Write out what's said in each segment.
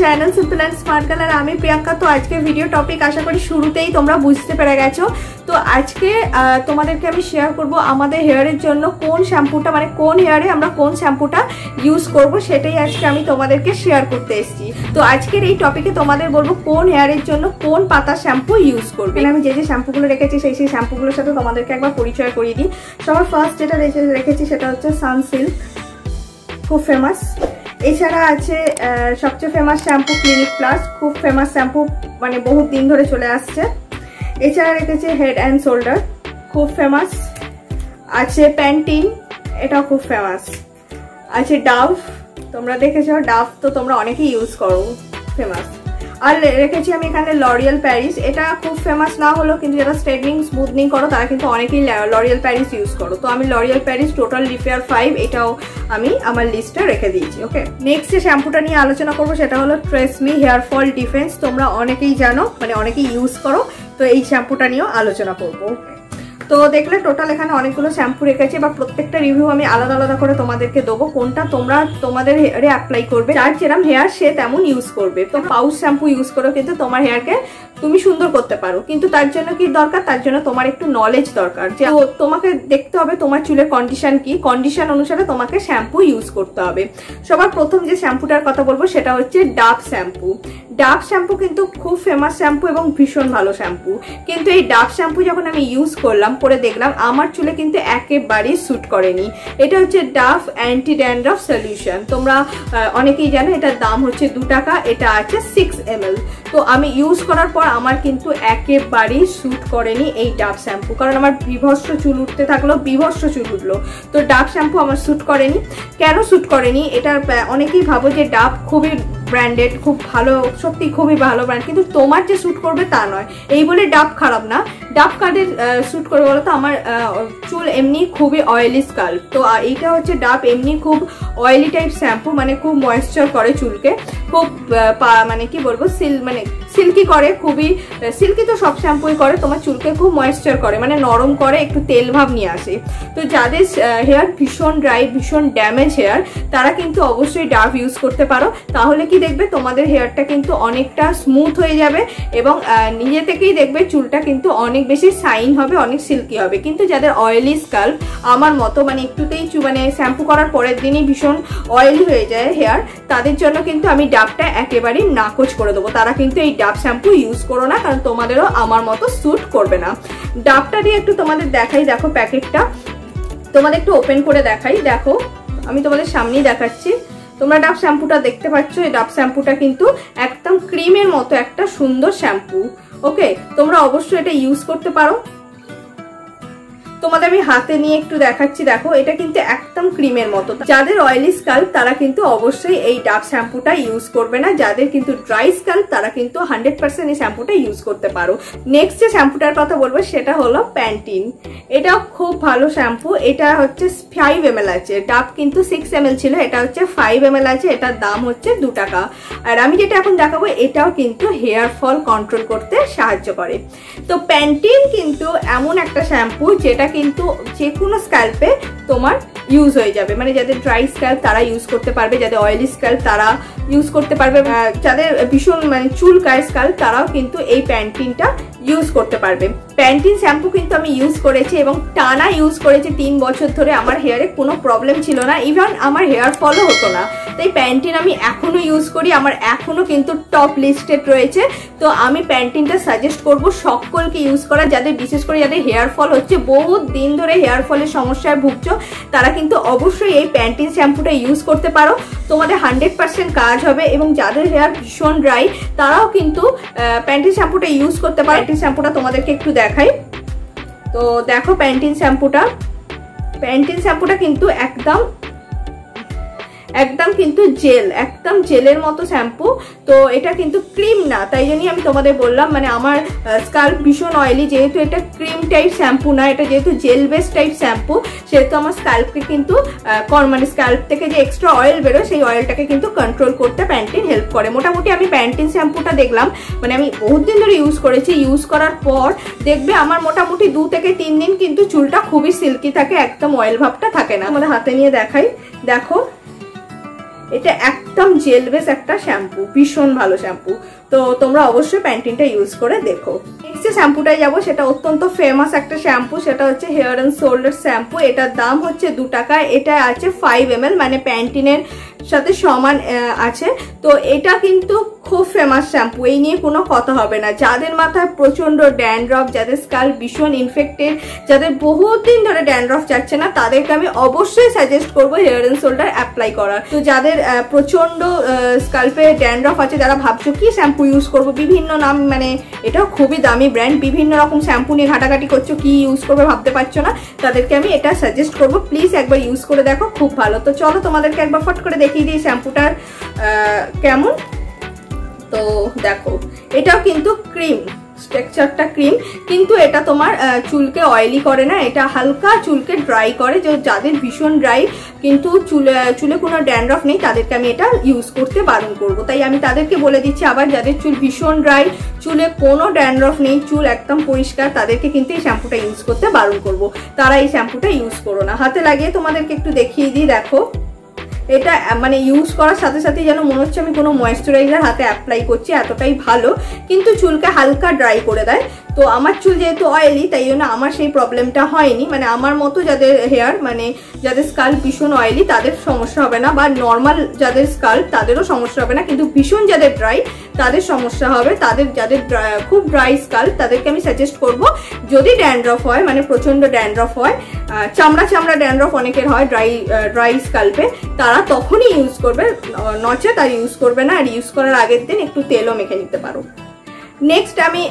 Channel simple and smart colour আমি প্রিয়াঙ্কা। তো আজকে ভিডিও টপিক আশা করি শুরুতেই তোমরা বুঝতে পেরে গেছো। তো আজকে তোমাদেরকে আমি শেয়ার করব আমাদের হেয়ারের জন্য কোন শ্যাম্পুটা মানে কোন হেয়ারে আমরা কোন শ্যাম্পুটা ইউজ করব, সেটাই আজকে আমি তোমাদেরকে শেয়ার করতে এসেছি। তো আজকের এই টপিকে তোমাদের বলব কোন হেয়ারের জন্য কোন পাতা শ্যাম্পু ইউজ করবে। আমি যে যে শ্যাম্পুগুলো রেখেছি, সেই সেই শ্যাম্পুগুলোর সাথে তোমাদেরকে একবার পরিচয় করিয়ে দিই। সবার ফার্স্ট যেটা রেখেছি সেটা হচ্ছে সানসিল্ক খুব ফেমাস এছাড়া আছে সবচেয়ে ফেমাস শ্যাম্পু ক্লিনিক প্লাস খুব ফেমাস শ্যাম্পু মানে বহু দিন ধরে চলে আসছে। এছাড়া রেখেছে হেড অ্যান্ড শোল্ডার খুব ফেমাস আছে প্যান্টিন এটাও খুব ফেমাস আছে ডাভ তোমরা দেখেছ ডাভ তো তোমরা অনেকেই ইউজ করো ফেমাস আর রেখেছি আমি এখানে লরিয়াল প্যারিস এটা খুব ফেমাস না হলো কিন্তু যারা স্ট্রেটনিং স্মুথনিং করো, তারা কিন্তু অনেকেই লরিয়াল প্যারিস ইউজ করো। তো আমি L'Oreal Paris Total Repair five এটাও আমি আমার লিস্টে রেখে দিয়েছি ওকে নেক্সট যে শ্যাম্পুটা নিয়ে আলোচনা করব, সেটা হলো ট্রেসমি হেয়ার ফল ডিফেন্স তোমরা অনেকেই জানো মানে অনেকেই ইউজ করো। তো এই শ্যাম্পুটা নিয়েও আলোচনা করব তো দেখলে টোটাল এখানে অনেকগুলো শ্যাম্পু রেখেছি বা প্রত্যেকটা রিভিউ আমি আলাদা আলাদা করে তোমাদেরকে দেবো, কোনটা তোমরা তোমাদের হেয়ারে অ্যাপ্লাই করবে। যার যেরকম হেয়ার সে তেমন ইউজ করবে। তো পাউচ শ্যাম্পু ইউজ করো, কিন্তু তোমার হেয়ারকে তুমি সুন্দর করতে পারো, কিন্তু তার জন্য কি দরকার? তার জন্য তোমার একটু নলেজ দরকার যে তোমাকে দেখতে হবে তোমার চুলের কন্ডিশন কি। কন্ডিশন অনুসারে তোমাকে শ্যাম্পু ইউজ করতে হবে। সবার প্রথম যে শ্যাম্পুটার কথা বলব সেটা হচ্ছে ডাব শ্যাম্পু ডাব শ্যাম্পু কিন্তু খুব ফেমাস শ্যাম্পু এবং ভীষণ ভালো শ্যাম্পু কিন্তু এই ডাব শ্যাম্পু যখন আমি ইউজ করলাম, করে দেখলাম, আমার চুলে কিন্তু একেবারেই স্যুট করেনি। এটা হচ্ছে ডাফ অ্যান্টি ড্যান্ড্রফ সলিউশন তোমরা অনেকেই জানো এটার দাম হচ্ছে দু টাকা, এটা আছে সিক্স এম তো আমি ইউজ করার পর আমার কিন্তু একেবারেই স্যুট করেনি এই ডাব শ্যাম্পু কারণ আমার বিভস্ত চুল উঠতে থাকল, বিভস্ত চুল উঠল। তো ডাব শ্যাম্পু আমার স্যুট করেনি। কেন স্যুট করেনি? এটা অনেকেই ভাবো যে ডাব খুবই ব্র্যান্ডেড খুব ভালো, সত্যি খুবই ভালো ব্র্যান্ড কিন্তু তোমার যে শ্যুট করবে তা নয়। এই বলে ডাব খারাপ না। ডাব কার্ডের শ্যুট করবে বলো তো? আমার চুল এমনি খুবই অয়েলি স্কাল তো এইটা হচ্ছে ডাব এমনি খুব অয়েলি টাইপ শ্যাম্পু মানে খুব ময়েশ্চার করে চুলকে। খুব মানে কি বলব? সিল মানে সিল্কি করে, খুবই, সিল্কি তো সব শ্যাম্পুই করে, তোমার চুলকে খুব ময়েশ্চার করে মানে নরম করে একটু তেল ভাব নিয়ে আসে। তো যাদের হেয়ার ভীষণ ড্রাই ভীষণ ড্যামেজ হেয়ার তারা কিন্তু অবশ্যই ডাব ইউজ করতে পারো। তাহলে কি দেখবে, তোমাদের হেয়ারটা কিন্তু অনেকটা স্মুথ হয়ে যাবে এবং নিজে থেকেই দেখবে চুলটা কিন্তু অনেক বেশি সাইন হবে, অনেক সিল্কি হবে। কিন্তু যাদের অয়েলি স্কাল্প আমার মতো মানে একটুতেই মানে শ্যাম্পু করার পরের দিনই ভীষণ অয়েলি হয়ে যায় হেয়ার তাদের জন্য কিন্তু আমি ডাবটা একেবারেই নাকচ করে দেবো। তারা কিন্তু এই ডাব শ্যাম্পু ইউজ করো না, কারণ তোমাদেরও আমার মতো স্যুট করবে না। ডাবটা দিয়ে একটু তোমাদের দেখাই, দেখো প্যাকেটটা। তোমাদের একটু ওপেন করে দেখাই, দেখো। আমি তোমাদের সামনেই দেখাচ্ছি। তোমরা ডাব শ্যাম্পুটা দেখতে পাচ্ছ, এই ডাব শ্যাম্পুটা কিন্তু একদম ক্রিমের মতো একটা সুন্দর শ্যাম্পু। ওকে তোমরা অবশ্যই এটা ইউজ করতে পারো। তোমাদের আমি হাতে নিয়ে একটু দেখাচ্ছি, দেখো, এটা কিন্তু একদম ক্রিমের মতো। যাদের অয়েলি স্কাল্প তারা কিন্তু অবশ্যই এই ডাব শ্যাম্পুটা ইউজ করবে না। যাদের কিন্তু ড্রাই স্কাল্প তারা কিন্তু হান্ড্রেড পার্সেন্ট এই শ্যাম্পুটা ইউজ করতে পারো। নেক্সট যে শ্যাম্পুটার কথা বলব, সেটা হলো প্যান্টিন এটা খুব ভালো শ্যাম্পু। এটা হচ্ছে ফাইভ এম আছে। ডাব কিন্তু সিক্স এম ছিল, এটা হচ্ছে ফাইভ এম আছে, এটার দাম হচ্ছে দু টাকা। আর আমি যেটা এখন দেখাবো, এটাও কিন্তু হেয়ার ফল কন্ট্রোল করতে সাহায্য করে। তো প্যান্টিন কিন্তু এমন একটা শ্যাম্পু, যেটা কিন্তু যে কোনো স্ক্যাল্পে তোমার ইউজ হয়ে যাবে। মানে যাদের ড্রাই স্ক্যাল্প তারা ইউজ করতে পারবে, যাদের অয়েলি স্ক্যাল্প তারা ইউজ করতে পারবে। যাদের ভীষণ মানে চুলকায় স্ক্যাল্প তারাও কিন্তু এই প্যান্টিনটা ইউজ করতে পারবে। প্যান্টিন শ্যাম্পু কিন্তু আমি ইউজ করেছি এবং টানা ইউজ করেছি তিন বছর ধরে। আমার হেয়ারে কোনো প্রবলেম ছিল না। ইভেন আমার হেয়ার ফলও হতো না। তাই প্যান্টিন আমি এখনও ইউজ করি, আমার এখনও কিন্তু টপ লিস্টেড রয়েছে। তো আমি প্যান্টিনটা সাজেস্ট করব সকলকে ইউজ করা, যাদের বিশেষ করে যাদের হেয়ার ফল হচ্ছে, বহুত দিন ধরে হেয়ার ফলের সমস্যায় ভুগছো, তারা কিন্তু অবশ্যই এই প্যান্টিন শ্যাম্পুটা ইউজ করতে পারো। তোমাদের হান্ড্রেড পার্সেন্ট কাজ হবে এবং যাদের হেয়ার ভীষণ ড্রাই তারাও কিন্তু প্যান্টিন শ্যাম্পুটা ইউজ করতে পারো। প্যান্টিন শ্যাম্পুটা তোমাদেরকে একটু দেখাই। তো দেখো প্যান্টিন শ্যাম্পুটা। প্যান্টিন শ্যাম্পুটা কিন্তু একদম একদম কিন্তু জেল, একদম জেলের মতো শ্যাম্পু। তো এটা কিন্তু ক্রিম না, তাই জন্যই আমি তোমাদের বললাম মানে আমার স্কাল্প ভীষণ অয়েলি যেহেতু এটা ক্রিম টাইপ শ্যাম্পু না, এটা যেহেতু জেল বেস টাইপ শ্যাম্পু, সেহেতু আমার স্কাল্পকে কিন্তু মানে স্কাল্প থেকে যে এক্সট্রা অয়েল বেরোয়, সেই অয়েলটাকে কিন্তু কন্ট্রোল করতে প্যান্টিন হেল্প করে। মোটামুটি আমি প্যান্টিন শ্যাম্পুটা দেখলাম মানে আমি বহুত দিন ধরে ইউজ করেছি। ইউজ করার পর দেখবে আমার মোটামুটি দু থেকে তিন দিন কিন্তু চুলটা খুবই সিল্কি থাকে, একদম অয়েল ভাবটা থাকে না। আমাদের হাতে নিয়ে দেখাই। দেখো এটা একদম জেল বেস একটা শ্যাম্পু ভীষণ ভালো শ্যাম্পু তো তোমরা অবশ্যই প্যান্টিনটা ইউজ করে দেখো। নেক্সট যে শ্যাম্পুটায় যাব, সেটা অত্যন্ত ফেমাস একটা শ্যাম্পু সেটা হচ্ছে হেয়ার অ্যান্ড শোল্ডার শ্যাম্পু এটার দাম হচ্ছে দু টাকা, এটা আছে ফাইভ এম মানে প্যান্টিনের সাথে সমান আছে। তো এটা কিন্তু খুব ফেমাস শ্যাম্পু এই নিয়ে কোনো কথা হবে না। যাদের মাথায় প্রচণ্ড ড্যান্ড্রফ যাদের স্কাল ভীষণ ইনফেক্টেড যাদের বহুত দিন ধরে ড্যান্ড্রফ যাচ্ছে না, তাদেরকে আমি অবশ্যই সাজেস্ট করব হেয়ার অ্যান্ড শোল্ডার অ্যাপ্লাই করার। তো যাদের প্রচণ্ড স্কাল্পে ড্যান্ড্রফ আছে, যারা ভাবছ কি শ্যাম্পু ইউজ করব, বিভিন্ন নাম মানে এটাও খুবই দামি ব্র্যান্ড বিভিন্ন রকম শ্যাম্পু নিয়ে ঘাটাঘাটি করছ, কি ইউজ করবে ভাবতে পারছ না, তাদেরকে আমি এটা সাজেস্ট করব প্লিজ একবার ইউজ করে দেখো, খুব ভালো। তো চলো তোমাদেরকে একবার ফট করে দেখিয়ে দিই শ্যাম্পুটার কেমন। তো দেখো, এটাও কিন্তু ক্রিম স্ট্রাকচারটা ক্রিম, কিন্তু এটা তোমার চুলকে অয়েলি করে না, এটা হালকা চুলকে ড্রাই করে, যে যাদের ভীষণ ড্রাই কিন্তু চুলে চুলে কোনো ড্যান্ড্রফ নেই, তাদেরকে আমি এটা ইউজ করতে বারণ করব। তাই আমি তাদেরকে বলে দিচ্ছি, আবার যাদের চুল ভীষণ ড্রাই চুলে কোনো ড্যান্ড্রফ নেই, চুল একদম পরিষ্কার, তাদেরকে কিন্তু এই শ্যাম্পুটা ইউজ করতে বারণ করব। তারা এই শ্যাম্পুটা ইউজ করো না। হাতে লাগিয়ে তোমাদেরকে একটু দেখিয়ে দিই, দেখো। এটা মানে ইউজ করার সাথে সাথে যেন মনে হচ্ছে আমি কোনো ময়েশ্চারাইজার হাতে অ্যাপ্লাই করছি, এতটাই ভালো। কিন্তু চুলকে হালকা ড্রাই করে দেয়। তো আমার চুল যেহেতু অয়েলি তাই জন্য আমার সেই প্রবলেমটা হয়নি। মানে আমার মতো যাদের হেয়ার মানে যাদের স্কাল ভীষণ অয়েলি তাদের সমস্যা হবে না। বা নর্মাল যাদের স্কাল তাদেরও সমস্যা হবে না। কিন্তু ভীষণ যাদের ড্রাই তাদের সমস্যা হবে। তাদের যাদের খুব ড্রাই স্কাল তাদেরকে আমি সাজেস্ট করব, যদি ড্যান্ড্রফ হয় মানে প্রচণ্ড ড্যান্ড্রফ হয় চামড়া চামড়া ড্যান্ড্রফ অনেকের হয় ড্রাই ড্রাই স্কাল্পে তারা তখনই ইউজ করবে। নচে তার ইউজ করবে না। আর ইউজ করার আগের দিন একটু তেলও মেখে নিতে পারো। নেক্সট আমি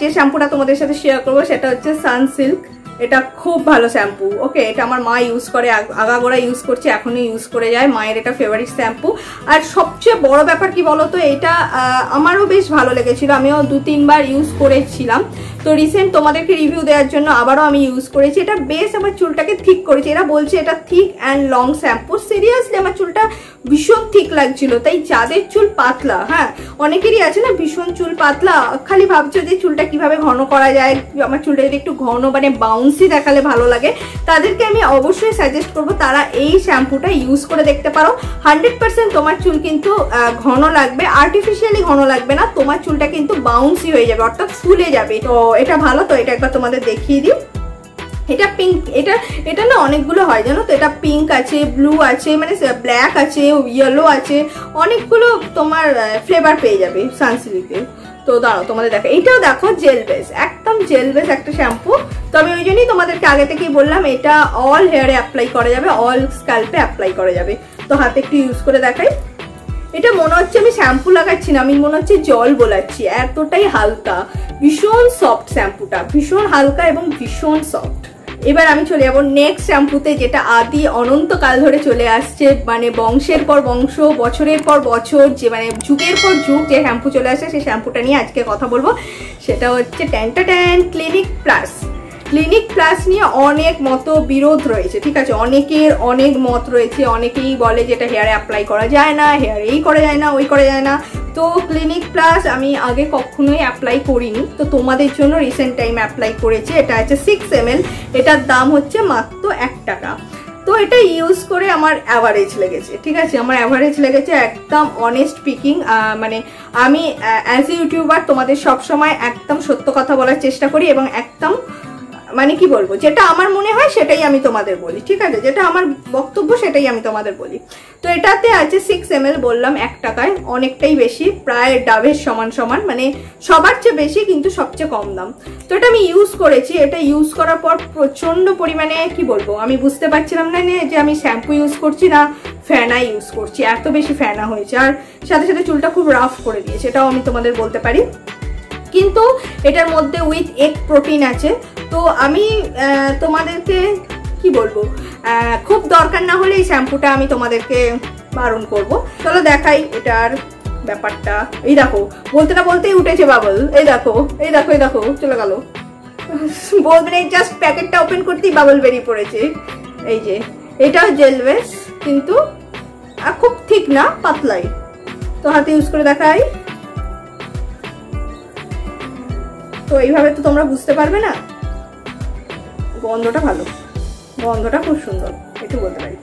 যে শ্যাম্পুটা তোমাদের সাথে শেয়ার করব সেটা হচ্ছে সানসিল্ক এটা খুব ভালো শ্যাম্পু, ওকে? এটা আমার মা ইউজ করে আগাগোড়া ইউজ করছে এখনও ইউজ করে যায়, মায়ের এটা ফেভারিট শ্যাম্পু। আর সবচেয়ে বড় ব্যাপার কি বলতো, এটা আমারও বেশ ভালো লেগেছিল, আমিও দু তিনবার ইউজ করেছিলাম। তো রিসেন্ট তোমাদেরকে রিভিউ দেওয়ার জন্য আবারও আমি ইউজ করেছি। এটা বেশ আমার চুলটাকে ঠিক করেছে, এরা বলছে এটা thick and long shampoo seriously আমার চুলটা ভীষণ ঠিক লাগছিল, তাই যাদের চুল পাতলা হ্যাঁ অনেকেরই আছে না ভীষণ চুল পাতলা, খালি ভাবছ যে চুলটা কীভাবে ঘন করা যায়, আমার চুলটা যদি একটু ঘন মানে বাউন্সি দেখালে ভালো লাগে। তাদেরকে আমি অবশ্যই সাজেস্ট করব, তারা এই শ্যাম্পুটা ইউজ করে দেখতে পারো। হান্ড্রেড পার্সেন্ট তোমার চুল কিন্তু ঘন লাগবে। আর্টিফিশিয়ালি ঘন লাগবে না, তোমার চুলটা কিন্তু বাউন্সি হয়ে যাবে, অর্থাৎ ফুলে যাবে। তো এটা ভালো, তো এটা একবার তোমাদের দেখিয়ে দিই। এটা পিঙ্ক এটা এটা না অনেকগুলো হয়, জানো তো? এটা পিঙ্ক আছে ব্লু আছে মানে ব্ল্যাক আছে ইয়েলো আছে, অনেকগুলো তোমার ফ্লেভার পেয়ে যাবে সানসিল্কে তো দাঁড়াও, তোমাদের দেখো। এইটাও দেখো জেল বেস একদম জেল বেস একটা শ্যাম্পু তো আমি ওই জন্যই তোমাদেরকে আগে থেকেই বললাম, এটা অল হেয়ারে অ্যাপ্লাই করা যাবে অল স্ক্যাল্পে অ্যাপ্লাই করা যাবে। তো হাতে একটু ইউজ করে দেখাই। এটা মনে হচ্ছে আমি শ্যাম্পু লাগাচ্ছি না, আমি মনে হচ্ছে জল বোলাচ্ছি। এতটাই হালকা, ভীষণ সফট শ্যাম্পুটা ভীষণ হালকা এবং ভীষণ সফট এবার আমি চলে যাব নেক্সট শ্যাম্পুতে, যেটা আদি অনন্তকাল ধরে চলে আসছে। মানে বংশের পর বংশ, বছরের পর বছর, যে মানে যুগের পর যুগ যে শ্যাম্পু চলে আসে সেই শ্যাম্পুটা নিয়ে আজকে কথা বলব। সেটা হচ্ছে ট্যান্টা ট্যান ক্লিনিক প্লাস ক্লিনিক প্লাস নিয়ে অনেক মত বিরোধ রয়েছে, ঠিক আছে? অনেকের অনেক মত রয়েছে, অনেকেই বলে যেটা হেয়ারে অ্যাপ্লাই করা যায় না হেয়ার এই করা যায় না, ওই করা যায় না। তো ক্লিনিক প্লাস আমি আগে কখনোই অ্যাপ্লাই করিনি। তো তোমাদের জন্য রিসেন্ট টাইম অ্যাপ্লাই করেছি। এটা হচ্ছে সিক্স এম এটার দাম হচ্ছে মাত্র এক টাকা। তো এটা ইউজ করে আমার অ্যাভারেজ লেগেছে, ঠিক আছে? আমার অ্যাভারেজ লেগেছে একদম অনেস্ট পিকিং মানে আমি অ্যাজ এ ইউটিউবার তোমাদের সবসময় একদম সত্য কথা বলার চেষ্টা করি এবং একদম মানে কি বলব, যেটা আমার মনে হয় সেটাই আমি তোমাদের বলি, ঠিক আছে? যেটা আমার বক্তব্য সেটাই আমি তোমাদের বলি। তো এটাতে আছে সিক্স এম বললাম এক টাকায়, অনেকটাই বেশি, প্রায় ডাবের সমান সমান মানে সবার চেয়ে বেশি কিন্তু সবচেয়ে কম দাম। তো এটা আমি ইউজ করেছি, এটা ইউজ করার পর প্রচণ্ড পরিমাণে কি বলব, আমি বুঝতে পারছিলাম না যে আমি শ্যাম্পু ইউজ করছি না ফ্যানা ইউজ করছি, এত বেশি ফ্যানা হয়েছে। আর সাথে সাথে চুলটা খুব রাফ করে দিয়েছে, এটাও আমি তোমাদের বলতে পারি। কিন্তু এটার মধ্যে উইথ এগ প্রোটিন আছে তো আমি তোমাদেরকে কি বলব? খুব দরকার না হলে এই শ্যাম্পুটা আমি তোমাদেরকে বারণ করব। চলো দেখাই এটার ব্যাপারটা। এই দেখো, বলতে না বলতেই উঠেছে বাবল। এই দেখো এই দেখো এই দেখো, চলে গেল। বলবেন এই জাস্ট প্যাকেটটা ওপেন করতেই বাবল বেরিয়ে পড়েছে। এই যে এটাও জেলওয়েস কিন্তু খুব ঠিক না, পাতলাই। তো হাতে ইউজ করে দেখাই। তো এইভাবে তো তোমরা বুঝতে পারবে না। গন্ধটা ভালো। গন্ধটা খুব সুন্দর, একটু বলতে পারি।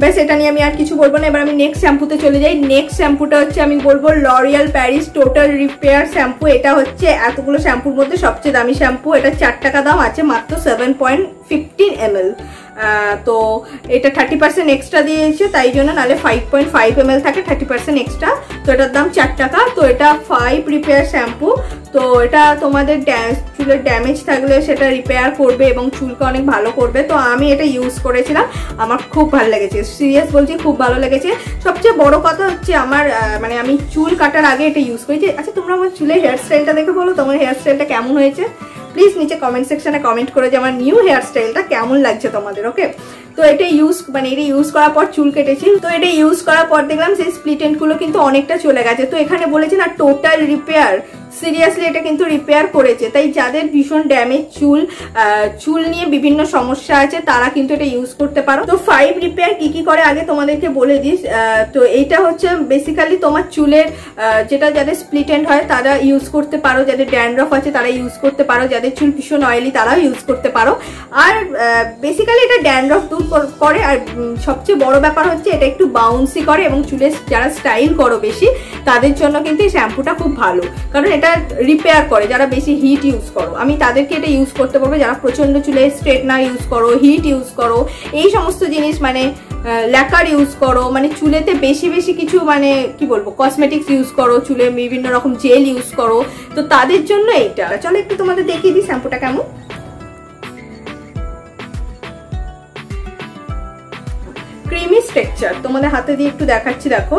ব্যাস, এটা নিয়ে আমি আর কিছু বলব না। এবার আমি নেক্সট শ্যাম্পুতে চলে যাই। নেক্সট শ্যাম্পুটা হচ্ছে আমি বলব L'Oreal Paris Total Repair shampoo এটা হচ্ছে এতগুলো শ্যাম্পুর মধ্যে সবচেয়ে দামি শ্যাম্পু এটা চার টাকা দাম আছে, মাত্র সেভেন পয়েন্ট ফিফটিন এমএল তো এটা থার্টি পার্সেন্ট এক্সট্রা দিয়েছে, তাই জন্য নাহলে ফাইভ পয়েন্ট ফাইভ এম থাকে থার্টি পার্সেন্ট এক্সট্রা তো এটার দাম চার টাকা, তো এটা ফাইভ রিপেয়ার শ্যাম্পু তো এটা তোমাদের চুলের ড্যামেজ থাকলে সেটা রিপেয়ার করবে এবং চুলকে অনেক ভালো করবে। তো আমি এটা ইউজ করেছিলাম, আমার খুব ভালো লেগেছে। সিরিয়াস বলছি, খুব ভালো লেগেছে। সবচেয়ে বড় কথা হচ্ছে আমার মানে আমি চুল কাটার আগে এটা ইউজ করেছি। আচ্ছা তোমরা আমার চুলের হেয়ার স্টাইলটা দেখে বলো, তোমার হেয়ার স্টাইলটা কেমন হয়েছে? প্লিজ নিচে কমেন্ট সেকশনে কমেন্ট করে যে আমার নিউ হেয়ার স্টাইলটা কেমন লাগছে তোমাদের ওকে তো এটা ইউজ মানে এটা ইউজ করার পর চুল কেটেছি তো এটা ইউজ করার পর দেখলাম সেই স্প্লিটগুলো কিন্তু অনেকটা চলে গেছে। তো এখানে বলেছে না টোটাল রিপেয়ার সিরিয়াসলি এটা কিন্তু রিপেয়ার করেছে। তাই যাদের ভীষণ ড্যামেজ চুল চুল নিয়ে বিভিন্ন সমস্যা আছে, তারা কিন্তু এটা ইউজ করতে পারো। তো ফাইভ রিপেয়ার কি কি করে? আগে তোমাদেরকে বলে দিস। তো এইটা হচ্ছে বেসিক্যালি তোমার চুলের যেটা যাদের স্প্লিট এন্ড হয়, তারা ইউজ করতে পারো। যাদের ড্যান্ড্রফ আছে, তারা ইউজ করতে পারো। যাদের চুল ভীষণ অয়েলি তারাও ইউজ করতে পারো। আর বেসিক্যালি এটা ড্যান্ড্রফ দূর করে। আর সবচেয়ে বড় ব্যাপার হচ্ছে এটা একটু বাউন্সি করে এবং চুলের যারা স্টাইল করো বেশি, তাদের জন্য কিন্তু এই শ্যাম্পুটা খুব ভালো। কারণ এটা রিপেয়ার করে, যারা বেশি হিট ইউজ করো। আমি তাদেরকে এটা ইউজ করতে পারব যারা প্রচণ্ড চুলে স্ট্রেটনার ইউজ করো হিট ইউজ করো, এই সমস্ত জিনিস মানে ল্যাকার ইউজ করো মানে চুলেতে বেশি বেশি কিছু মানে কি বলব কসমেটিক্স ইউজ করো, চুলে বিভিন্ন রকম জেল ইউজ করো। তো তাদের জন্য এইটা। চলো একটু তোমাদের দেখিয়ে দিই শ্যাম্পুটা কেমন। ক্রিমি স্ট্রেকচার তোমাদের হাতে দিয়ে একটু দেখাচ্ছি, দেখো।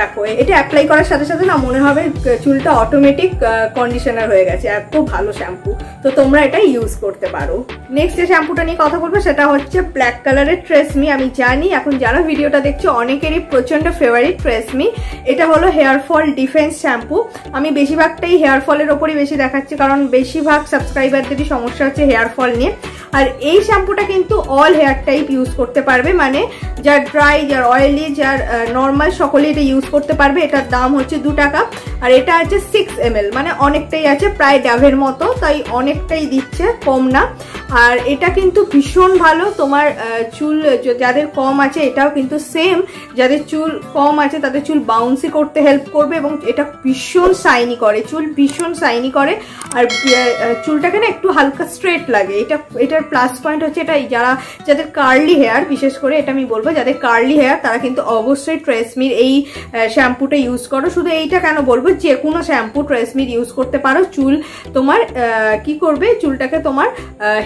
দেখো এটা অ্যাপ্লাই করার সাথে সাথে না মনে হবে চুলটা অটোমেটিক কন্ডিশনার হয়ে গেছে, এত ভালো শ্যাম্পু তো তোমরা এটা ইউজ করতে পারো। নেক্সট যে শ্যাম্পুটা নিয়ে কথা বলব, সেটা হচ্ছে ব্ল্যাক কালারের ট্রেসমি আমি জানি, এখন যারা ভিডিওটা দেখছ, অনেকেরই প্রচণ্ড ফেভারিট ট্রেসমি এটা হলো হেয়ার ফল ডিফেন্স শ্যাম্পু আমি বেশিরভাগটাই হেয়ার ফলের ওপরই বেশি দেখাচ্ছি, কারণ বেশিরভাগ সাবস্ক্রাইবারদেরই সমস্যা হচ্ছে হেয়ার ফল নিয়ে। আর এই শ্যাম্পুটা কিন্তু অল হেয়ার টাইপ ইউজ করতে পারবে। মানে যার ড্রাই যার অয়েলি যার নর্মাল সকলে এটা ইউজ করতে পারবে, এটার দাম হচ্ছে দু টাকা, আর এটা আছে সিক্স এম মানে অনেকটাই আছে, প্রায় ডাভের মতো, তাই অনেকটাই দিচ্ছে, কম না। আর এটা কিন্তু ভীষণ ভালো, তোমার চুল যাদের কম আছে, এটাও কিন্তু সেম যাদের চুল কম আছে, তাদের চুল বাউন্সি করতে হেল্প করবে, এবং এটা ভীষণ সাইনি করে, চুল ভীষণ সাইনি করে, আর চুলটাকে না একটু হালকা স্ট্রেট লাগে, এটা, এটার প্লাস পয়েন্ট হচ্ছে এটা যারা, যাদের কার্লি হেয়ার বিশেষ করে এটা আমি বলব, যাদের কার্লি হেয়ার তারা কিন্তু অবশ্যই ট্রেসমির এই শ্যাম্পুটা ইউজ করো। শুধু এইটা কেন বলব যে কোনো শ্যাম্পু ট্রেসমির ইউজ করতে পারো। চুল তোমার কি করবে? চুলটাকে তোমার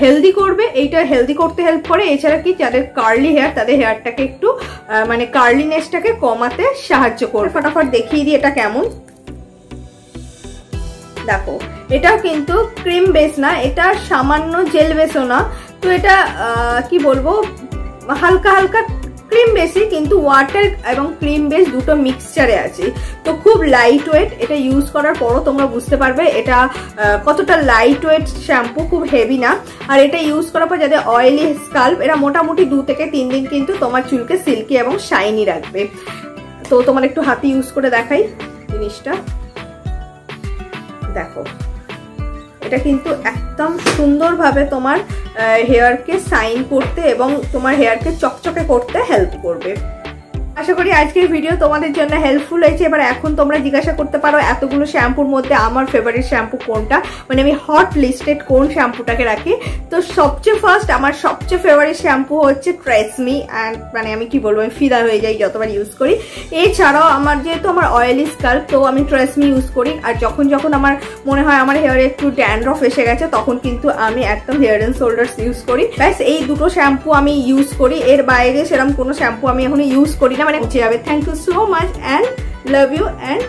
হেলদি করবে। এইটা হেলদি করতে হেল্প করে। এছাড়া কি? যাদের কার্লি হেয়ার তাদের হেয়ারটাকে একটু মানে কার্লিনেসটাকে কমাতে সাহায্য করবে। ফটাফট দেখিয়ে দিই এটা কেমন। দেখো, এটাও কিন্তু ক্রিম বেস না, এটা সামান্য জেল বেসও না। তো এটা কি বলব? হালকা হালকা ক্রিম বেসই কিন্তু ওয়াটার এবং ক্রিম বেস দুটো মিক্সচারে আছে। তো খুব লাইট ওয়েট এটা ইউজ করার পরও তোমরা বুঝতে পারবে, এটা কতটা লাইট ওয়েট শ্যাম্পু খুব হেভি না। আর এটা ইউজ করার পর যাদের অয়েলি স্কাল্প এরা মোটামুটি দু থেকে তিন দিন কিন্তু তোমার চুলকে সিল্কি এবং শাইনি রাখবে। তো তোমার একটু হাতে ইউজ করে দেখাই জিনিসটা। দেখো। এটা কিন্তু একদম সুন্দরভাবে তোমার হেয়ারকে সাইন করতে এবং তোমার হেয়ারকে চকচকে করতে হেল্প করবে। আশা করি আজকের ভিডিও তোমাদের জন্য হেল্পফুল হয়েছে। এবার এখন তোমরা জিজ্ঞাসা করতে পারো, এতগুলো শ্যাম্পুর মধ্যে আমার ফেভারিট শ্যাম্পু কোনটা? মানে আমি হট লিস্টেড কোন শ্যাম্পুটাকে রাখি? তো সবচেয়ে ফার্স্ট আমার সবচেয়ে ফেভারিট শ্যাম্পু হচ্ছে ট্রেসমি অ্যান্ড মানে আমি কি বলব, আমি ফিদা হয়ে যাই যতবার ইউজ করি। এছাড়াও আমার যেহেতু আমার অয়েলি স্কাল্প তো আমি ট্রেসমি ইউজ করি। আর যখন যখন আমার মনে হয় আমার হেয়ারে একটু ড্যান্ড্রফ এসে গেছে, তখন কিন্তু আমি একদম হেয়ার অ্যান্ড শোল্ডার্স ইউজ করি। ব্যাস, এই দুটো শ্যাম্পু আমি ইউজ করি। এর বাইরে সেরকম কোনো শ্যাম্পু আমি এখন ইউজ করি না। মানে যাবে thank you so much and love you and